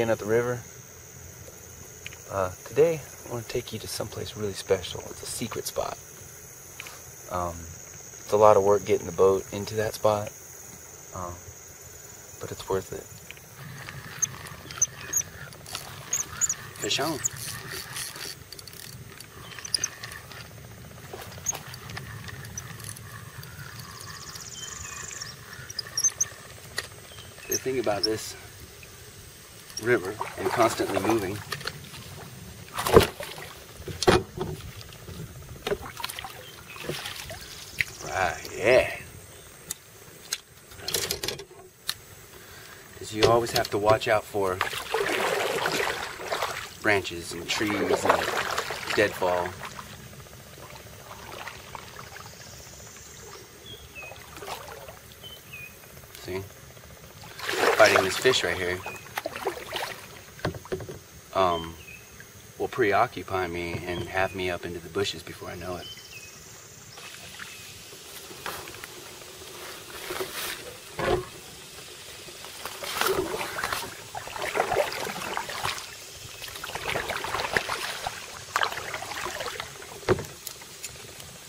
again at the river. Uh, today, I want to take you to someplace really special. It's a secret spot. Um, it's a lot of work getting the boat into that spot, um, but it's worth it. Fish on. The thing about this river and constantly moving Right, yeah. Because you always have to watch out for branches and trees and deadfall. See? Fighting this fish right here um, will preoccupy me and have me up into the bushes before I know it.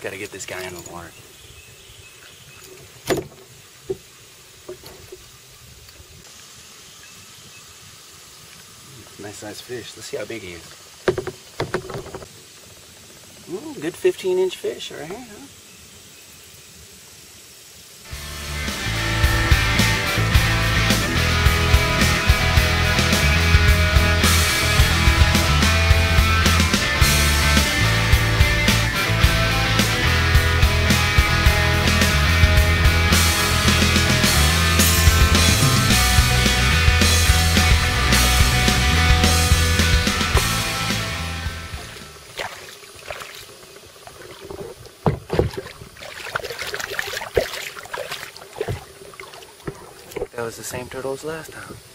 Gotta get this guy in the water. Nice sized fish. Let's see how big he is. Ooh, good 15 inch fish right here, huh? That was the same turtle as last time.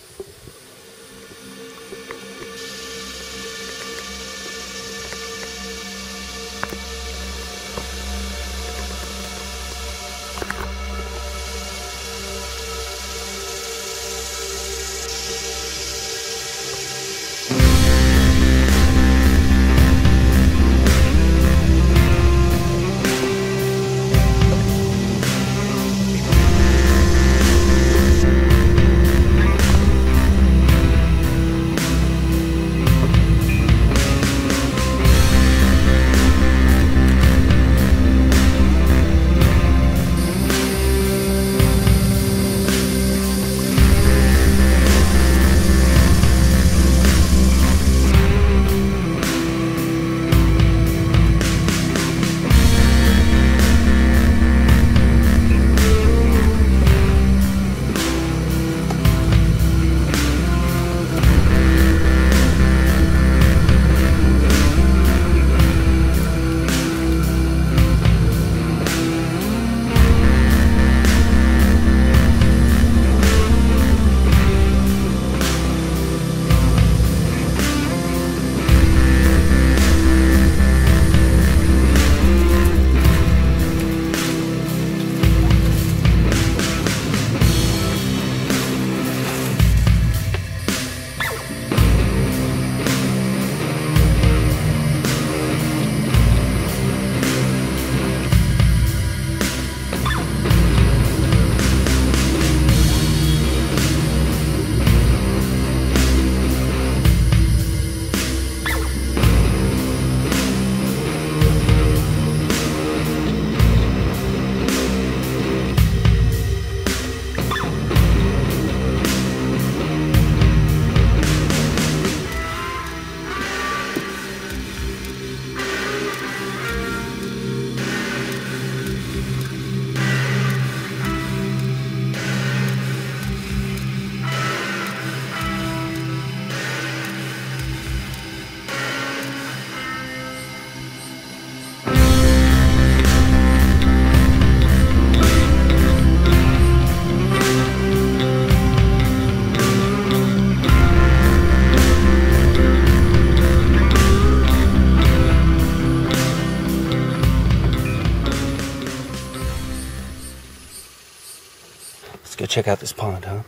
Check out this pond, huh?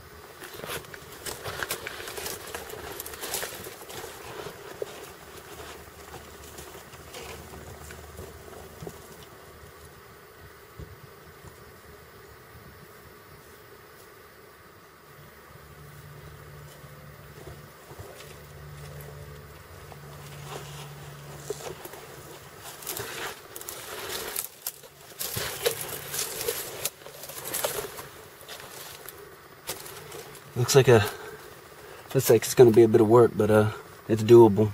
Looks like a looks like it's gonna be a bit of work, but uh, it's doable.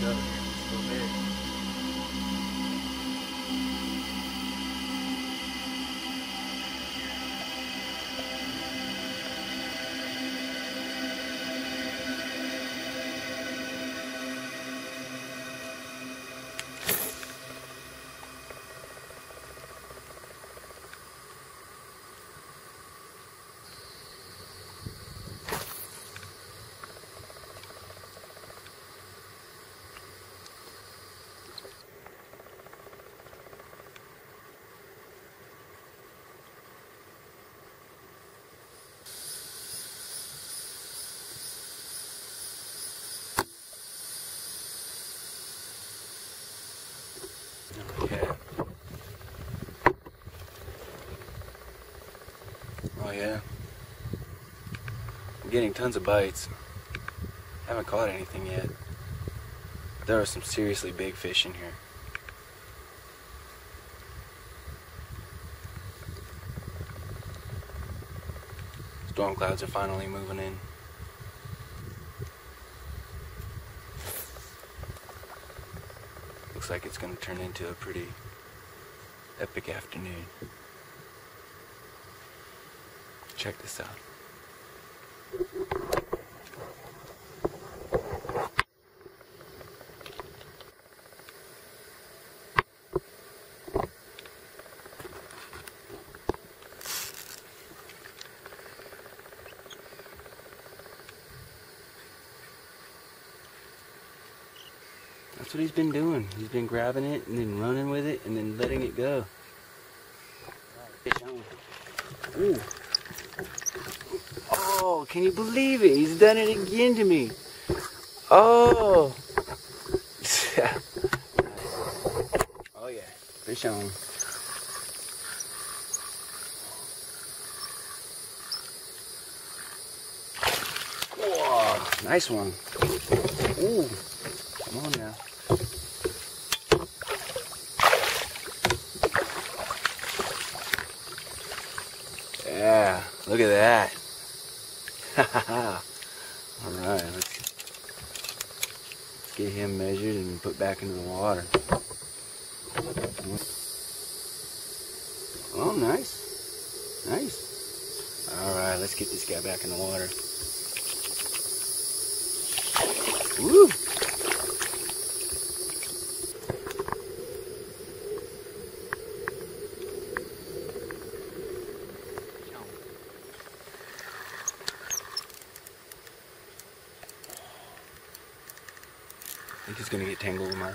Give this a go Getting tons of bites. Haven't caught anything yet. There are some seriously big fish in here. Storm clouds are finally moving in. Looks like it's going to turn into a pretty epic afternoon. Check this out. That's what he's been doing. He's been grabbing it and then running with it and then letting it go. Ooh. Oh, can you believe it? He's done it again to me. Oh. oh yeah. Fish on. Nice one. Ooh. Come on now. Yeah, look at that. All right, let's, get him measured and put back into the water. Oh, nice. Nice. All right, let's get this guy back in the water. Woo! he's gonna get tangled with my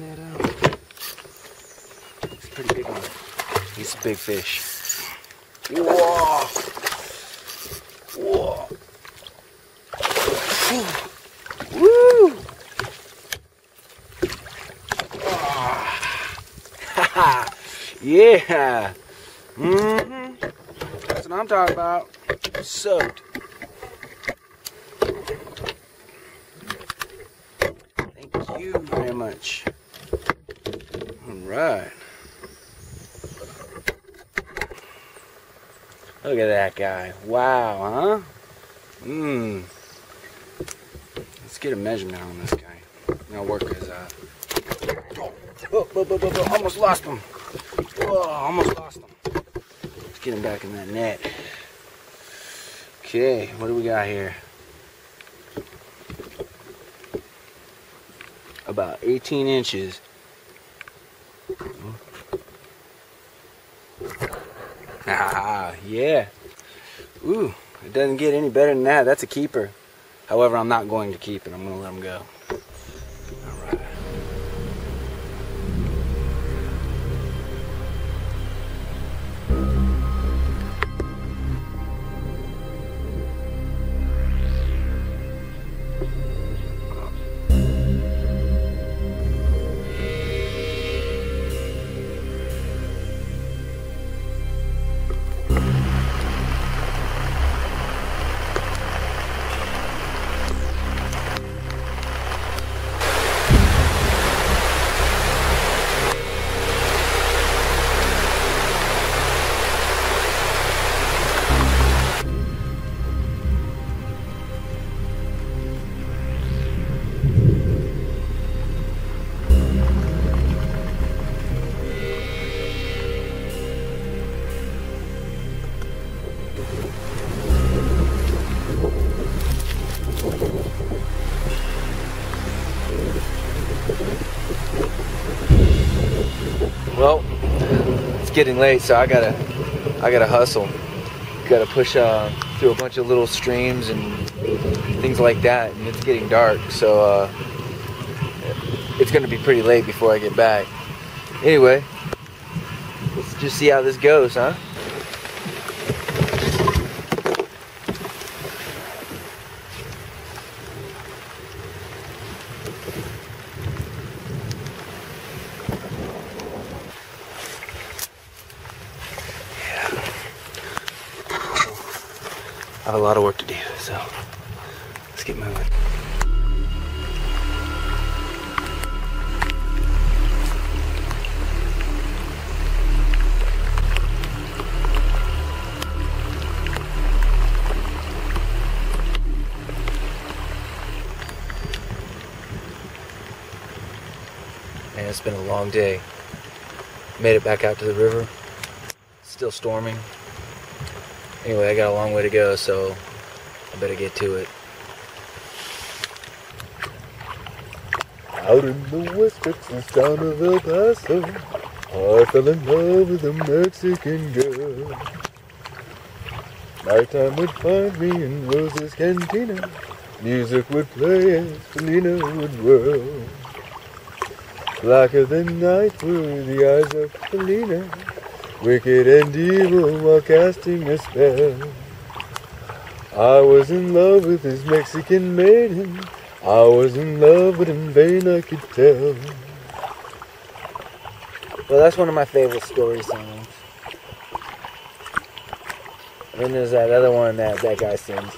that out. It's a pretty big one. He's a big fish. Whoa! Whoa! Woo! Ah. yeah! Mm-hmm. That's what I'm talking about. Soaked. Thank you very much. All right. Look at that guy. Wow, huh? Mmm. Let's get a measurement on this guy. I'll work his, uh... Oh, oh, oh, oh, oh, almost lost him. Oh, almost lost him. Let's get him back in that net. Okay, what do we got here? About 18 inches. Ah, yeah. Ooh, it doesn't get any better than that. That's a keeper. However, I'm not going to keep it. I'm going to let him go. Well, it's getting late, so I gotta, I gotta hustle. Gotta push uh, through a bunch of little streams and things like that, and it's getting dark, so uh, it's gonna be pretty late before I get back. Anyway, let's just see how this goes, huh? Have a lot of work to do, so let's get moving. Man, it's been a long day. Made it back out to the river. Still storming. Anyway, I got a long way to go, so I better get to it. Out in the West Texas town of El Paso, I fell in love with a Mexican girl. Nighttime would find me in Rosa's Cantina. Music would play as Felina would whirl. Blacker than night were the eyes of Felina, wicked and evil while casting a spell. I was in love with this Mexican maiden. I was in love, but in vain I could tell. Well, that's one of my favorite story songs. And then there's that other one that that guy sings.